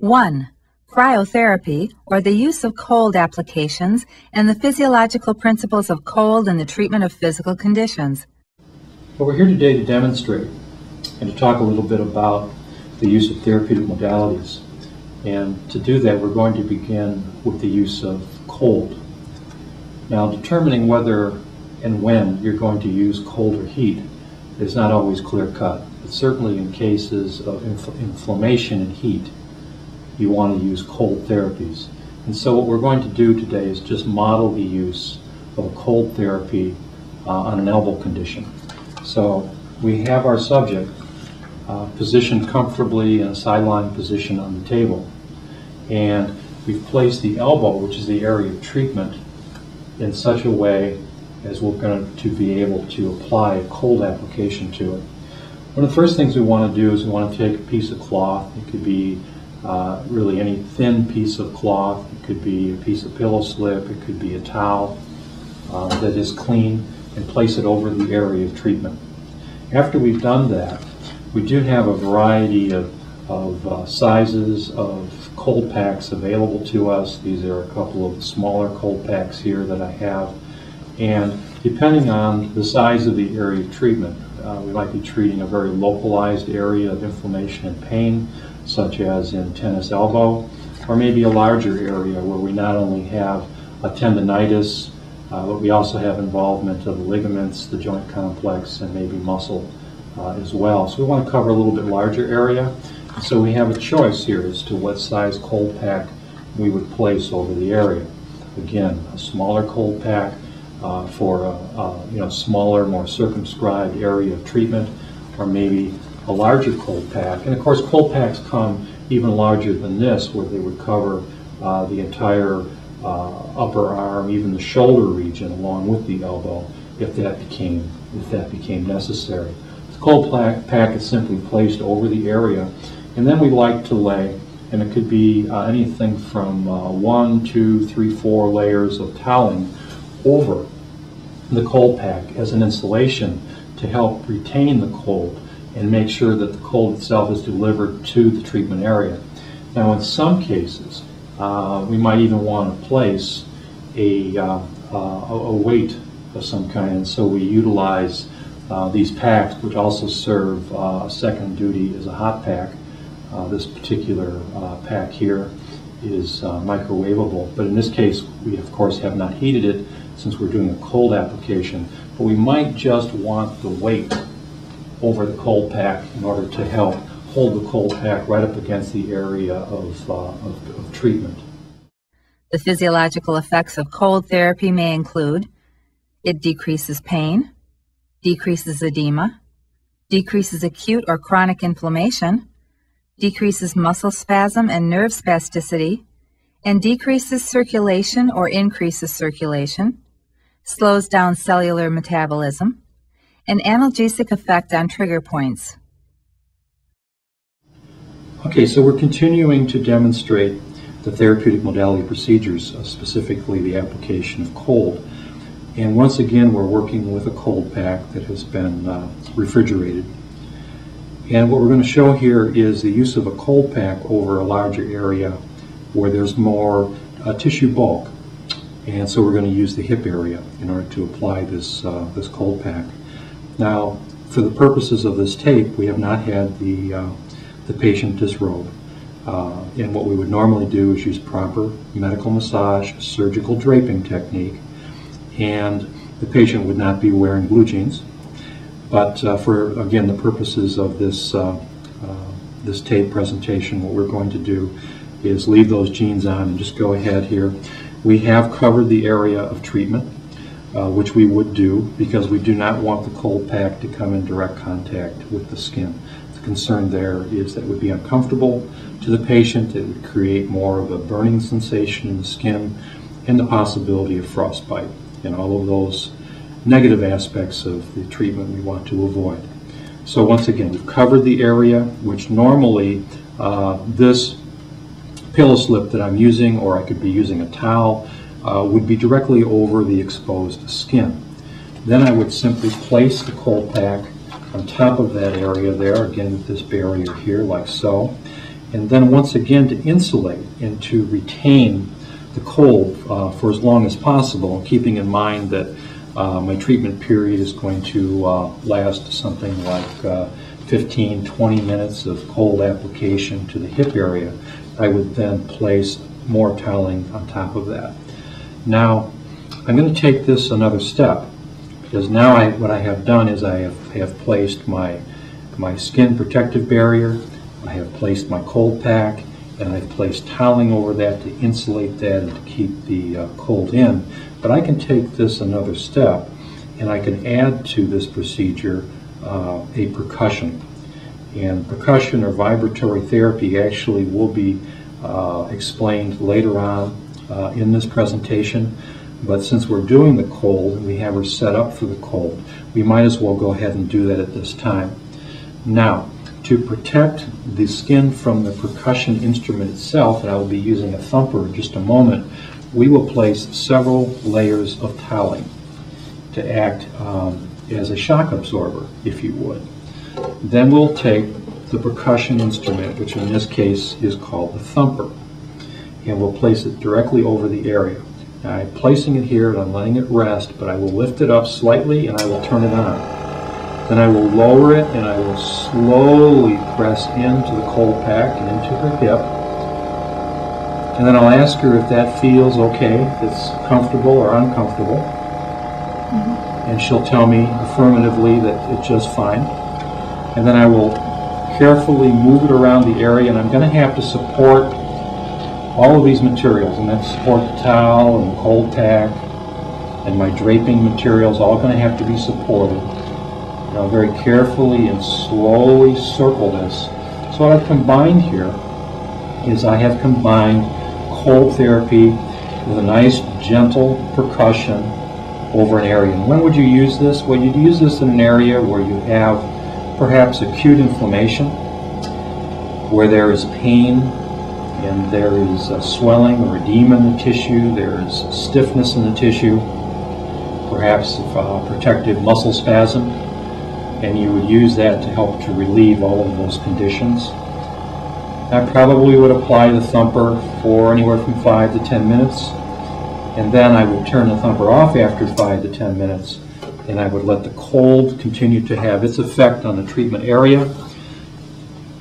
1. Cryotherapy, or the use of cold applications, and the physiological principles of cold in the treatment of physical conditions. Well, we're here today to demonstrate and to talk a little bit about the use of therapeutic modalities. And to do that, we're going to begin with the use of cold. Now, determining whether and when you're going to use cold or heat is not always clear cut. But certainly in cases of infl inflammation and heat, you want to use cold therapies. And so what we're going to do today is just model the use of a cold therapy uh, on an elbow condition. So we have our subject uh, positioned comfortably in a sideline position on the table. And we've placed the elbow, which is the area of treatment, in such a way as we're going to be able to apply a cold application to it. One of the first things we want to do is we want to take a piece of cloth. It could be uh, really any thin piece of cloth. It could be a piece of pillow slip. It could be a towel uh, that is clean and place it over the area of treatment. After we've done that, we do have a variety of, of uh, sizes of cold packs available to us. These are a couple of smaller cold packs here that I have. And depending on the size of the area of treatment, uh, we might be treating a very localized area of inflammation and pain, such as in tennis elbow, or maybe a larger area where we not only have a tendonitis, uh, but we also have involvement of the ligaments, the joint complex, and maybe muscle uh, as well. So we want to cover a little bit larger area. So we have a choice here as to what size cold pack we would place over the area. Again, a smaller cold pack uh, for a, a, you know smaller, more circumscribed area of treatment, or maybe a larger cold pack. And of course, cold packs come even larger than this, where they would cover uh, the entire uh, upper arm, even the shoulder region, along with the elbow, if that became if that became necessary. The cold pack is simply placed over the area, and then we like to lay, and it could be uh, anything from uh, one, two, three, four layers of toweling over the cold pack as an insulation to help retain the cold and make sure that the cold itself is delivered to the treatment area. Now in some cases, uh, we might even want to place a, uh, uh, a weight of some kind, so we utilize uh, these packs, which also serve uh, a second duty as a hot pack. Uh, this particular pack here is microwavable, but in this case, we of course have not heated it, since we're doing a cold application, but we might just want the weight over the cold pack in order to help hold the cold pack right up against the area of, uh, of, of treatment. The physiological effects of cold therapy may include it decreases pain, decreases edema, decreases acute or chronic inflammation, decreases muscle spasm and nerve spasticity, and decreases circulation or increases circulation, slows down cellular metabolism, an analgesic effect on trigger points. Okay, so we're continuing to demonstrate the therapeutic modality procedures, uh, specifically the application of cold. And once again, we're working with a cold pack that has been uh, refrigerated. And what we're going to show here is the use of a cold pack over a larger area where there's more uh, tissue bulk. And so we're going to use the hip area in order to apply this, uh, this cold pack. Now, for the purposes of this tape, we have not had the, uh, the patient disrobe. Uh, and what we would normally do is use proper medical massage, surgical draping technique, and the patient would not be wearing blue jeans. But uh, for, again, the purposes of this, uh, uh, this tape presentation, what we're going to do is leave those jeans on and just go ahead here we have covered the area of treatment, uh, which we would do because we do not want the cold pack to come in direct contact with the skin. The concern there is that it would be uncomfortable to the patient, it would create more of a burning sensation in the skin, and the possibility of frostbite, and all of those negative aspects of the treatment we want to avoid. So once again, we've covered the area, which normally uh, this pillow slip that I'm using, or I could be using a towel, uh, would be directly over the exposed skin. Then I would simply place the cold pack on top of that area there, again with this barrier here, like so. And then once again to insulate and to retain the cold uh, for as long as possible, keeping in mind that uh, my treatment period is going to uh, last something like uh, 15, 20 minutes of cold application to the hip area. I would then place more toweling on top of that. Now, I'm going to take this another step because now I, what I have done is I have, have placed my, my skin protective barrier, I have placed my cold pack, and I've placed toweling over that to insulate that and to keep the uh, cold in. But I can take this another step and I can add to this procedure uh, a percussion. And percussion or vibratory therapy actually will be uh, explained later on uh, in this presentation. But since we're doing the cold and we have her set up for the cold, we might as well go ahead and do that at this time. Now, to protect the skin from the percussion instrument itself, and I will be using a thumper in just a moment, we will place several layers of toweling to act um, as a shock absorber, if you would. Then we'll take the percussion instrument, which in this case is called the thumper, and we'll place it directly over the area. Now, I'm placing it here and I'm letting it rest, but I will lift it up slightly and I will turn it on. Then I will lower it and I will slowly press into the cold pack and into her hip. And then I'll ask her if that feels okay, if it's comfortable or uncomfortable. Mm -hmm. And she'll tell me affirmatively that it's just fine. And then I will carefully move it around the area and I'm going to have to support all of these materials, and that's support towel and cold pack and my draping materials, all going to have to be supported. And I'll very carefully and slowly circle this. So what I've combined here is I have combined cold therapy with a nice gentle percussion over an area. And when would you use this? Well, you'd use this in an area where you have perhaps acute inflammation, where there is pain and there is swelling or edema in the tissue, there is stiffness in the tissue, perhaps uh, protective muscle spasm, and you would use that to help to relieve all of those conditions. I probably would apply the thumper for anywhere from 5 to 10 minutes, and then I would turn the thumper off after 5 to 10 minutes, and I would let the cold continue to have its effect on the treatment area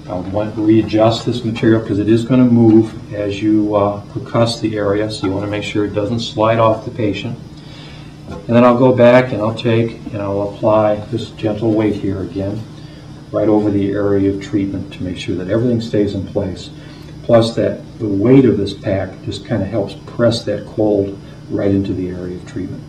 I would want to readjust this material because it is going to move as you uh, percuss the area, so you want to make sure it doesn't slide off the patient. And then I'll go back and I'll take and I'll apply this gentle weight here again, right over the area of treatment to make sure that everything stays in place. Plus that the weight of this pack just kind of helps press that cold right into the area of treatment.